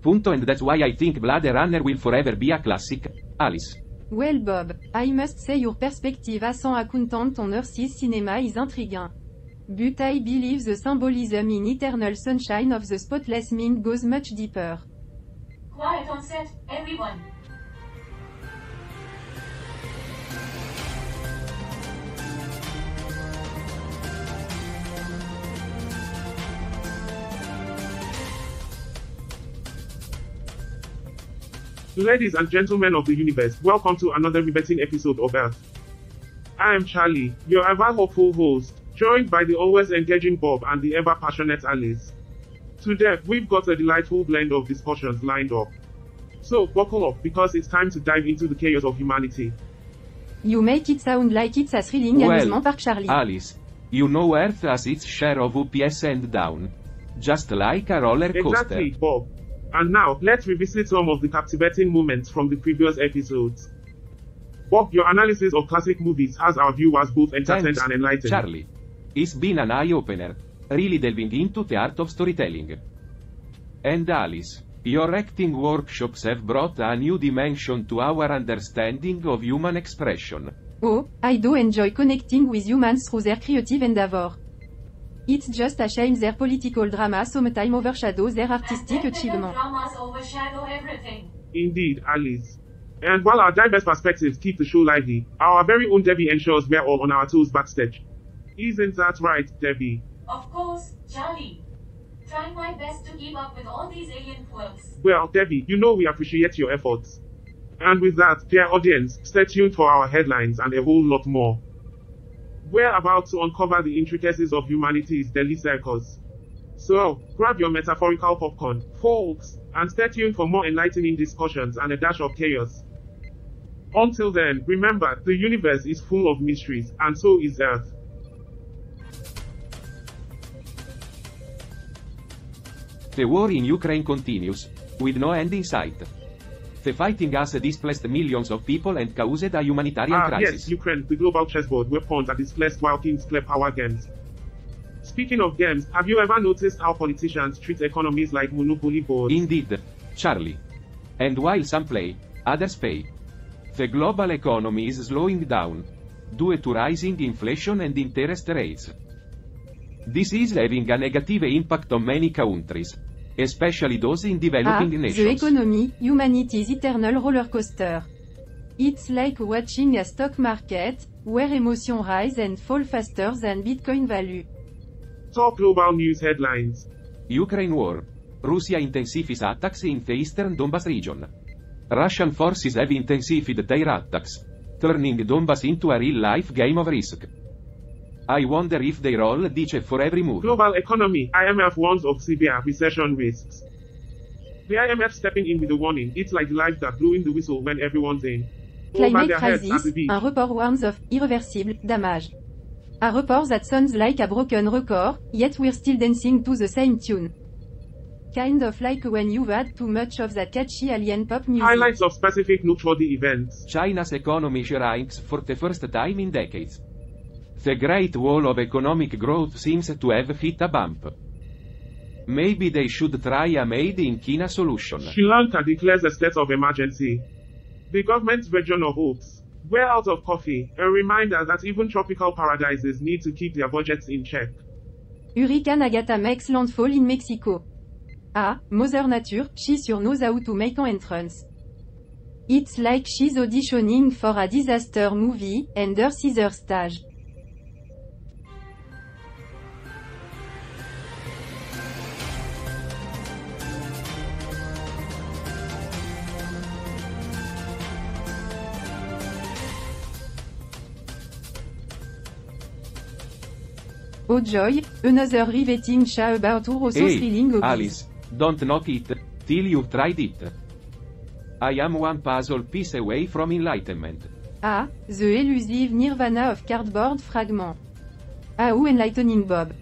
Punto and that's why I think Blade Runner will forever be a classic. Alice. Well Bob, I must say your perspective as an accountant on Earth's cinema is intriguing. But I believe the symbolism in Eternal Sunshine of the Spotless Mind goes much deeper. Quiet on set, everyone. Ladies and gentlemen of the universe, welcome to another riveting episode of Earth. I am Charlie, your ever hopeful host, joined by the always engaging Bob and the ever passionate Alice. Today, we've got a delightful blend of discussions lined up. So, buckle up because it's time to dive into the chaos of humanity. You make it sound like it's a thrilling Well, amusement park Charlie. Alice. You know Earth has its share of ups and down. Just like a roller coaster. Exactly, Bob. And now, let's revisit some of the captivating moments from the previous episodes. Bob, your analysis of classic movies has our viewers both entertained Thanks, and enlightened. Charlie. It's been an eye-opener. Really delving into the art of storytelling. And Alice. Your acting workshops have brought a new dimension to our understanding of human expression. Oh, I do enjoy connecting with humans through their creative endeavor. It's just a shame their political drama sometimes overshadows their artistic And achievement. dramas overshadow everything. Indeed, Alice. And while our diverse perspectives keep the show lively, our very own Debbie ensures we're all on our toes backstage. Isn't that right, Debbie? Of course, Charlie. Trying my best to keep up with all these alien quirks. Well, Debbie, you know we appreciate your efforts. And with that, dear audience, stay tuned for our headlines and a whole lot more. We're about to uncover the intricacies of humanity's daily circles. So, grab your metaphorical popcorn, folks, and stay tuned for more enlightening discussions and a dash of chaos. Until then, remember, the universe is full of mysteries, and so is Earth. The war in Ukraine continues, with no end in sight. The fighting has displaced millions of people and caused a humanitarian Ah, crisis. yes, Ukraine, the global chessboard where pawns are displaced while kings play power games. Speaking of games, have you ever noticed how politicians treat economies like monopoly boards? Indeed, Charlie. And while some play, others pay. The global economy is slowing down, due to rising inflation and interest rates. This is having a negative impact on many countries, especially those in developing Ah, developing the economy, humanity's eternal roller coaster. It's like watching a stock market, where emotions rise and fall faster than Bitcoin value. Top global news headlines. Ukraine war. Russia intensifies attacks in the eastern Donbas region. Russian forces have intensified their attacks, turning Donbas into a real-life game of risk. I wonder if they roll dice for every move. Global economy, IMF warns of severe recession risks. The IMF stepping in with a warning, it's like life that blowing the whistle when everyone's in. Over Climate their heads at crisis, the un report warns of irreversible damage. A report that sounds like a broken record, yet we're still dancing to the same tune. Kind of like when you've had too much of that catchy alien pop music. Highlights of specific noteworthy events. China's economy shrinks for the first time in decades. The Great Wall of economic growth seems to have hit a bump. Maybe they should try a made in China solution. Sri Lanka declares a state of emergency. The government's version of hopes. We're out of coffee, a reminder that even tropical paradises need to keep their budgets in check. Hurricane Agatha makes landfall in Mexico. Ah, Mother Nature, she sure knows how to make an entrance. It's like she's auditioning for a disaster movie, and her Caesar stage. Oh joy, another riveting show about our also Hey, thrilling hobbies. Alice, don't knock it, till you've tried it. I am one puzzle piece away from enlightenment. Ah, the elusive nirvana of cardboard fragment. How enlightening Bob.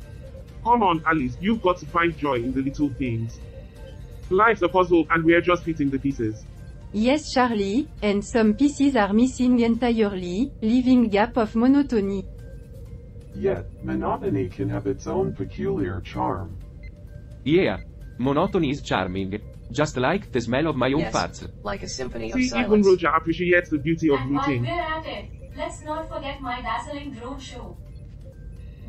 Come on, Alice, you've got to find joy in the little things. Life's a puzzle and we're just fitting the pieces. Yes Charlie, and some pieces are missing entirely, leaving gap of monotony. Yet, monotony can have its own peculiar charm. Yeah, monotony is charming. Just like the smell of my own Yes, farts. like a symphony of See, even silence. Roger appreciates the beauty of And while routine. we're at it, let's not forget my dazzling drone show.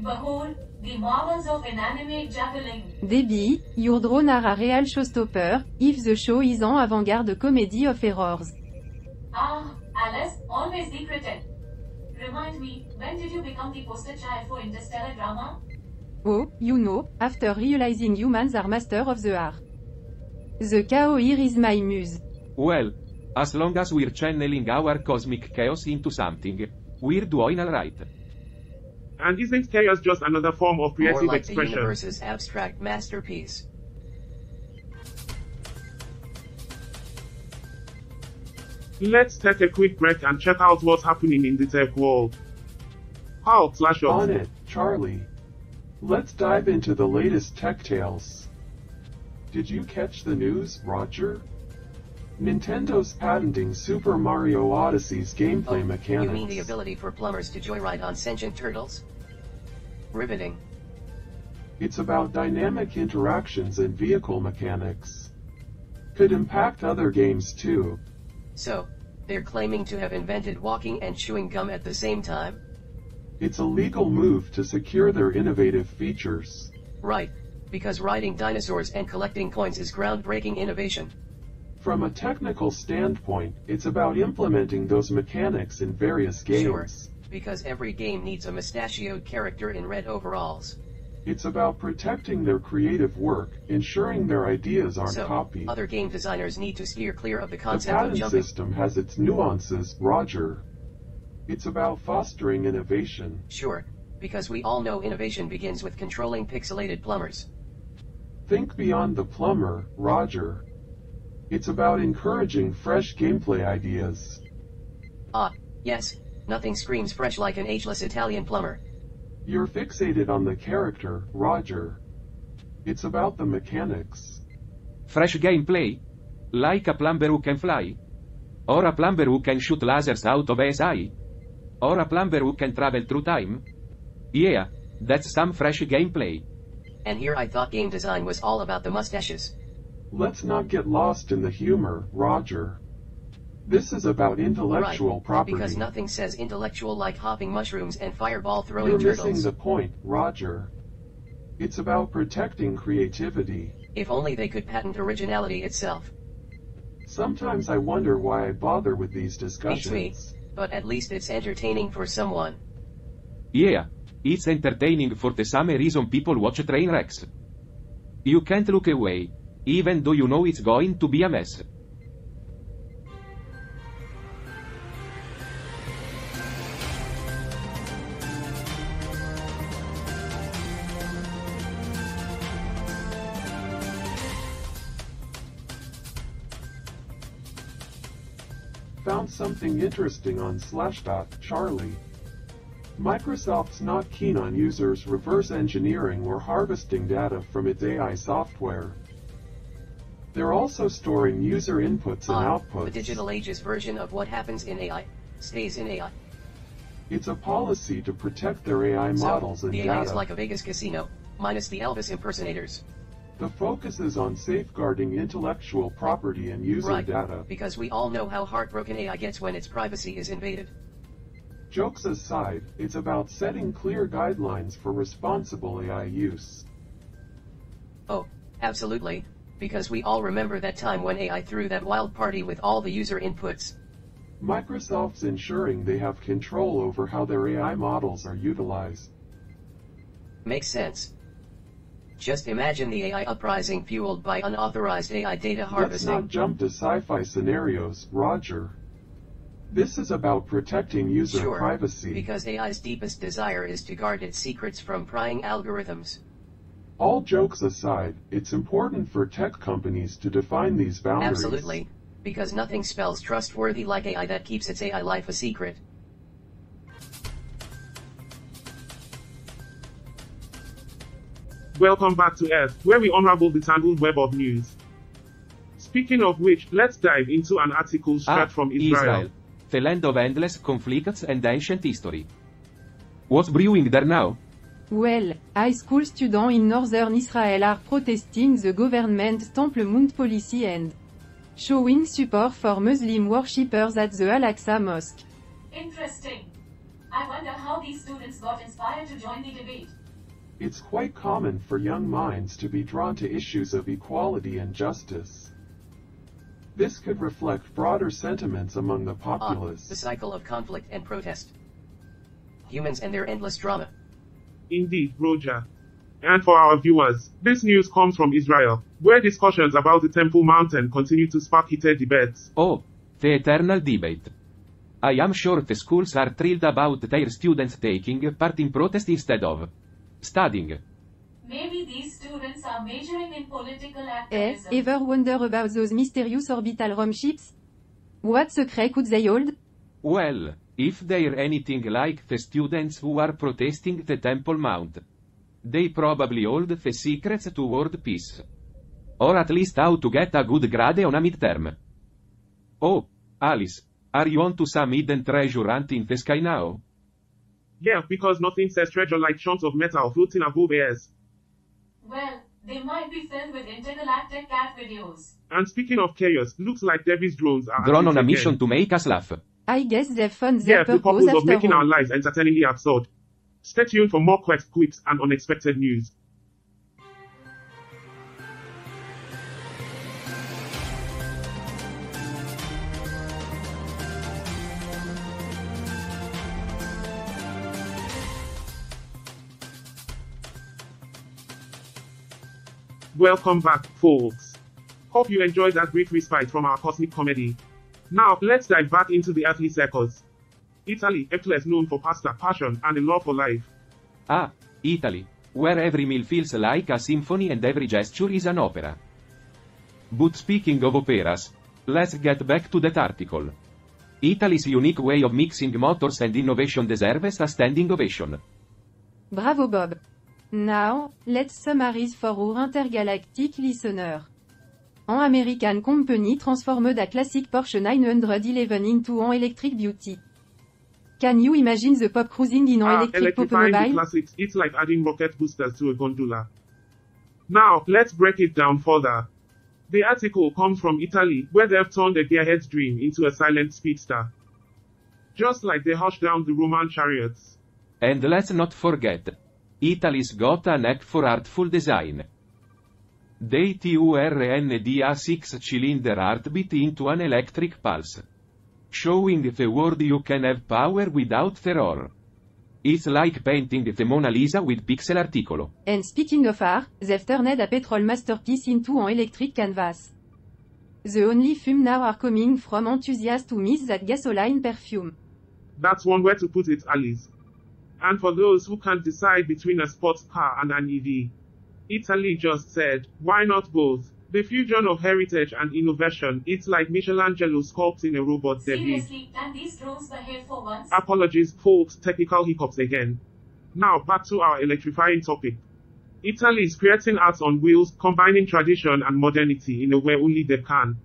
Behold, the marvels of inanimate juggling. Debbie, your drone are a real showstopper, if the show is an avant-garde comedy of errors. Ah, Alice, always the critic. Remind me, when did you become the poster child for interstellar drama? Oh, you know, after realizing humans are master of the art. The chaos here is my muse. Well, as long as we're channeling our cosmic chaos into something, we're doing alright. And isn't chaos just another form of creative More creative like the expression? universe's abstract masterpiece. Let's take a quick break and check out what's happening in the tech world. Halt slash. On it, Charlie. Let's dive into the latest tech tales. Did you catch the news, Roger? Nintendo's patenting Super Mario Odyssey's gameplay Oh, mechanics. You mean the ability for plumbers to joyride on sentient turtles? Riveting. It's about dynamic interactions and vehicle mechanics. Could impact other games too. So, they're claiming to have invented walking and chewing gum at the same time? It's a legal move to secure their innovative features. Right, because riding dinosaurs and collecting coins is groundbreaking innovation. From a technical standpoint, it's about implementing those mechanics in various games. Sure, because every game needs a mustachioed character in red overalls. It's about protecting their creative work, ensuring their ideas aren't So, copied. other game designers need to steer clear of the The concept of patent jumping. system has its nuances, Roger. It's about fostering innovation. Sure, because we all know innovation begins with controlling pixelated plumbers. Think beyond the plumber, Roger. It's about encouraging fresh gameplay ideas. Ah, yes, nothing screams fresh like an ageless Italian plumber. You're fixated on the character, Roger. It's about the mechanics. Fresh gameplay? Like a plumber who can fly? Or a plumber who can shoot lasers out of his eye? Or a plumber who can travel through time? Yeah, that's some fresh gameplay. And here I thought game design was all about the mustaches. Let's not get lost in the humor, Roger. This is about intellectual right, property. because nothing says intellectual like hopping mushrooms and fireball throwing You're turtles. missing the point, Roger. It's about protecting creativity. If only they could patent originality itself. Sometimes I wonder why I bother with these Beats discussions. me, but at least it's entertaining for someone. Yeah, it's entertaining for the same reason people watch train wrecks. You can't look away, even though you know it's going to be a mess. Found something interesting on Slashdot, Charlie. Microsoft's not keen on users reverse engineering or harvesting data from its AI software. They're also storing user inputs and Ah, outputs. the digital age's version of what happens in AI stays in AI. It's a policy to protect their AI models so, and the data. AI is like a Vegas casino, minus the Elvis impersonators. The focus is on safeguarding intellectual property and user right, data. because we all know how heartbroken AI gets when its privacy is invaded. Jokes aside, it's about setting clear guidelines for responsible AI use. Oh, absolutely. Because we all remember that time when AI threw that wild party with all the user inputs. Microsoft's ensuring they have control over how their AI models are utilized. Makes sense. Just imagine the AI uprising fueled by unauthorized AI data Let's harvesting. not jump to sci-fi scenarios, Roger. This is about protecting user Sure, privacy. because AI's deepest desire is to guard its secrets from prying algorithms. All jokes aside, it's important for tech companies to define these boundaries. Absolutely. Because nothing spells trustworthy like AI that keeps its AI life a secret. Welcome back to Earth, where we unravel the tangled web of news. Speaking of which, let's dive into an article straight Ah, from Israel. The land of endless conflicts and ancient history. What's brewing there now? Well, high school students in northern Israel are protesting the government's Temple Mount policy and showing support for Muslim worshippers at the Al-Aqsa Mosque. Interesting. I wonder how these students got inspired to join the debate. It's quite common for young minds to be drawn to issues of equality and justice. This could reflect broader sentiments among the Ah, populace. the cycle of conflict and protest. Humans and their endless drama. Indeed, Roger. And for our viewers, this news comes from Israel, where discussions about the Temple Mountain continue to spark heated debates. Oh, the eternal debate. I am sure the schools are thrilled about their students taking part in protest instead of studying. Maybe these students are majoring in political Eh, ever wonder about those mysterious orbital rom ships? What secret could they hold? Well, if they're anything like the students who are protesting the Temple Mount, they probably hold the secrets to world peace. Or at least how to get a good grade on a midterm. Oh, Alice, are you on to some hidden treasure hunt in the sky now? Yeah, because nothing says treasure like chunks of metal floating above airs. Well, they might be filled with intergalactic cat videos. And speaking of chaos, looks like Davis drones are at Drawn it on a again. mission to make us laugh. I guess they've found their Yeah, the purpose purpose of after making our lives entertainingly absurd. Stay tuned for more quest quips and unexpected news. Welcome back, folks. Hope you enjoyed that brief respite from our cosmic comedy. Now, let's dive back into the earthly circles. Italy, a place known for pasta, passion, and a love for life. Ah, Italy, where every meal feels like a symphony and every gesture is an opera. But speaking of operas, let's get back to that article. Italy's unique way of mixing motors and innovation deserves a standing ovation. Bravo Bob. Now, let's summarize for our intergalactic listener. An American company transformed a classic Porsche 911 into an electric beauty. Can you imagine the pop cruising in an Ah, electric electrifying the classics, it's like adding rocket boosters to a gondola. Now, let's break it down further. The article comes from Italy, where they've turned a gearhead's dream into a silent speedster. Just like they hushed down the Roman chariots. And let's not forget, Italy's got a knack for artful design. They turned a six-cylinder heartbeat into an electric pulse. Showing the world you can have power without terror. It's like painting the Mona Lisa with pixel articolo. And speaking of art, they've turned a petrol masterpiece into an electric canvas. The only fume now are coming from enthusiasts who miss that gasoline perfume. That's one way to put it, Alice. And for those who can't decide between a sports car and an EV, Italy just said, why not both? The fusion of heritage and innovation, it's like Michelangelo sculpting a robot David. Seriously, can these drones behave for once? Apologies, folks, technical hiccups again. Now back to our electrifying topic. Italy is creating art on wheels, combining tradition and modernity in a way only they can.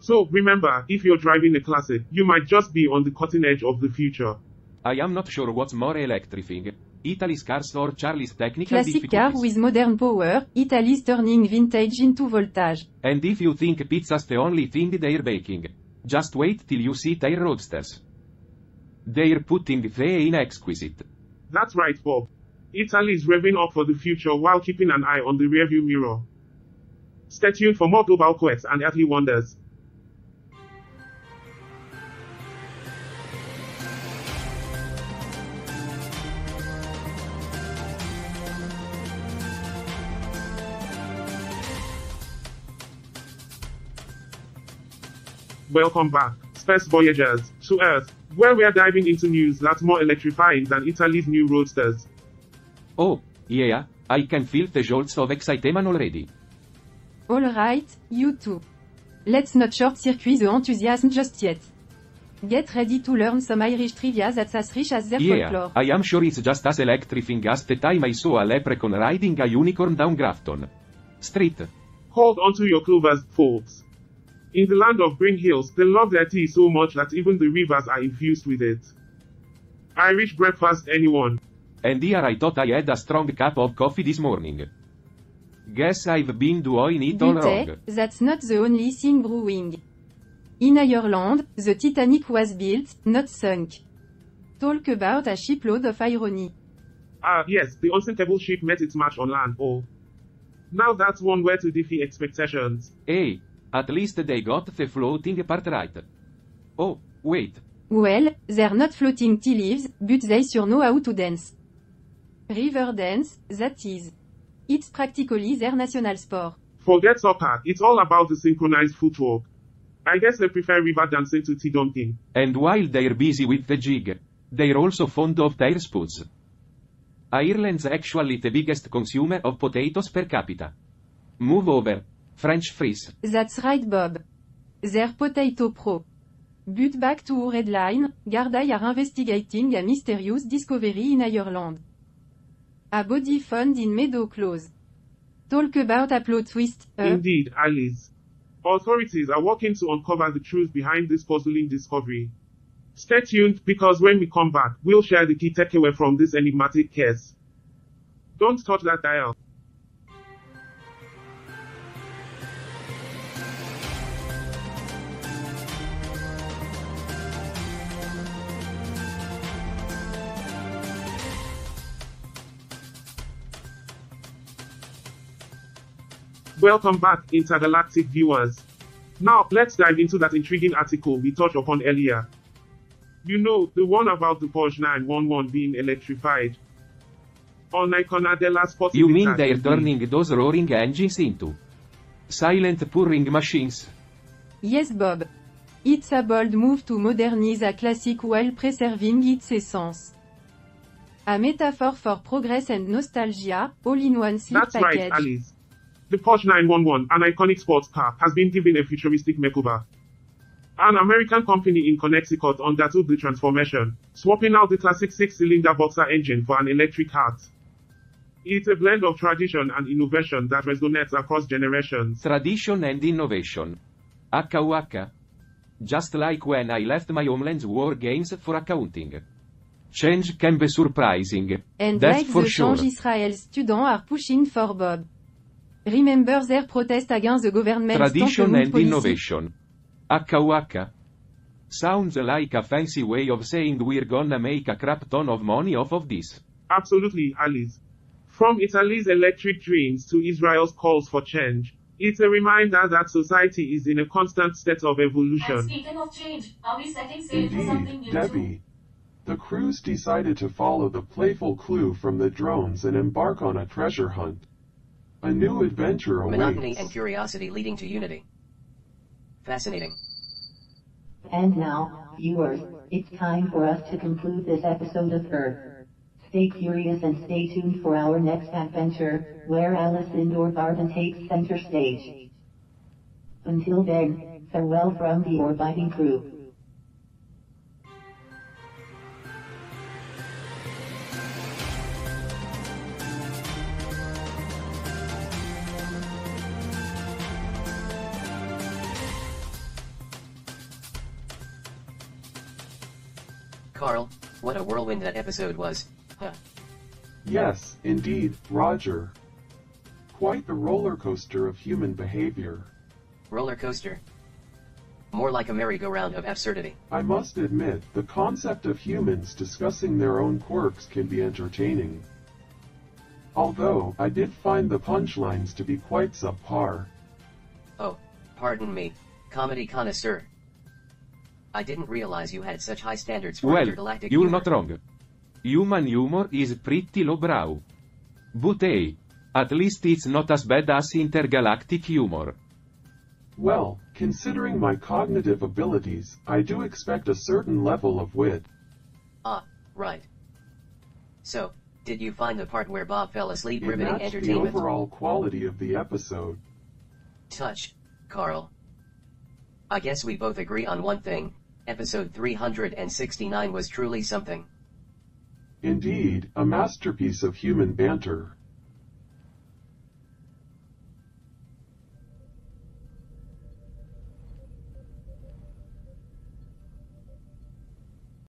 So remember, if you're driving a classic, you might just be on the cutting edge of the future. I am not sure what's more electrifying, Italy's cars or Charlie's technical Classic car with modern power, Italy's turning vintage into voltage. And if you think pizza's the only thing they're baking, just wait till you see their roadsters. They're putting the in exquisite. That's right, Bob. Italy is revving up for the future while keeping an eye on the rearview mirror. Stay tuned for more global quests and earthly wonders. Welcome back, Space Voyagers, to Earth, where we are diving into news that's more electrifying than Italy's new roadsters. Oh, yeah, I can feel the jolts of excitement already. Alright, you too. Let's not short circuit the enthusiasm just yet. Get ready to learn some Irish trivia that's as rich as their Yeah, folklore. I am sure it's just as electrifying as the time I saw a leprechaun riding a unicorn down Grafton Street. Hold onto your clovers, folks. In the land of Green Hills, they love their tea so much that even the rivers are infused with it. Irish breakfast, anyone? And here I thought I had a strong cup of coffee this morning. Guess I've been doing it all wrong. Butte, that's not the only thing brewing. In Ireland, the Titanic was built, not sunk. Talk about a shipload of irony. Ah, yes, the unsinkable ship met its match on land, oh. Now that's one way to defy expectations. Hey, at least they got the floating part right. Oh, wait. Well, they're not floating tea leaves, but they sure know how to dance. River dance, that is. It's practically their national sport. Forget soccer, it's all about the synchronized footwork. I guess they prefer river dancing to tea dunking. And while they're busy with the jig, they're also fond of their spoons. Ireland's actually the biggest consumer of potatoes per capita. Move over. French fries. That's right Bob. They're potato pro. But back to our headline, Gardaí are investigating a mysterious discovery in Ireland. A body found in meadow close. Talk about a plot twist, uh, Indeed, Alice. Authorities are working to uncover the truth behind this puzzling discovery. Stay tuned because when we come back, we'll share the key takeaway from this enigmatic case. Don't touch that dial. Welcome back, intergalactic viewers. Now, let's dive into that intriguing article we touched upon earlier. You know, the one about the Porsche 911 being electrified. On Icona della Sportività. You mean they're TV. turning those roaring engines into silent purring machines? Yes Bob. It's a bold move to modernize a classic while preserving its essence. A metaphor for progress and nostalgia, all in one sleek That's right, package. Alice. The Porsche 911, an iconic sports car, has been given a futuristic makeover. An American company in Connecticut undertook the transformation, swapping out the classic six-cylinder boxer engine for an electric heart. It's a blend of tradition and innovation that resonates across generations. Tradition and innovation. HUH. Just like when I left my homeland's war games for accounting. Change can be surprising. And That's like for the sure. change Israel students are pushing for Bob. Remember their protest against the government's Tradition and policy? innovation. HUH. Sounds like a fancy way of saying we're gonna make a crap ton of money off of this. Absolutely, Alice. From Italy's electric dreams to Israel's calls for change, it's a reminder that society is in a constant state of And evolution. speaking of change, are we setting sail for something Indeed, new too? Debbie. The crews decided to follow the playful clue from the drones and embark on a treasure hunt. A new adventure Monotony and curiosity leading to unity. Fascinating. And now, viewers, it's time for us to conclude this episode of Earth. Stay curious and stay tuned for our next adventure, where Alice Indoor Garden takes center stage. Until then, farewell from the orbiting crew. Carl, what a whirlwind that episode was. Huh. Yes, indeed, Roger. Quite the roller coaster of human behavior. Roller coaster. More like a merry-go-round of absurdity. I must admit, the concept of humans discussing their own quirks can be entertaining. Although, I did find the punchlines to be quite subpar. Oh, pardon me, comedy connoisseur. I didn't realize you had such high standards for Well, intergalactic you're humor. not wrong. Human humor is pretty lowbrow. But hey, at least it's not as bad as intergalactic humor. Well, considering my cognitive abilities, I do expect a certain level of wit. Ah, right. So, did you find the part where Bob fell asleep It riveting matched the entertainment? overall quality of the episode. Touch, Carl. I guess we both agree on one thing. Episode 369 was truly something. Indeed, a masterpiece of human banter.